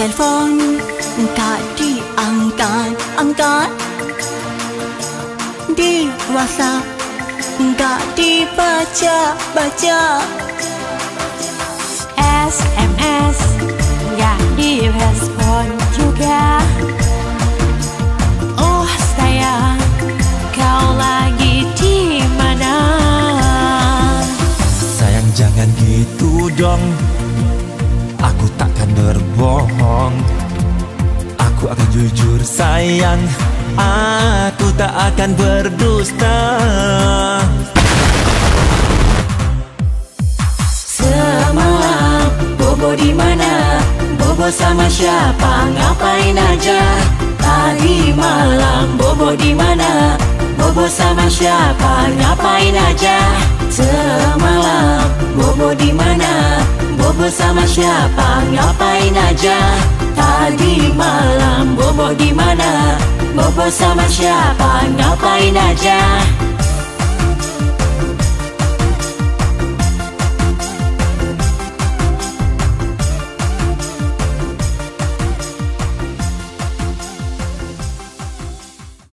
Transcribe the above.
Telepon tak diangkat Angkat. Di WhatsApp Tak dibaca Baca SMS Gak direspon juga. Oh sayang Kau lagi di mana? Sayang jangan gitu dong. Aku takkan jujur sayang Aku tak akan berdusta Semalam Bobo di mana? Bobo sama siapa? Ngapain aja? Tadi malam Bobo di mana? Bobo sama siapa? Ngapain aja? Semalam Bobo di mana? Bobo sama siapa? Ngapain aja? Tadi Bobo di mana? Bobo sama siapa? Ngapain aja?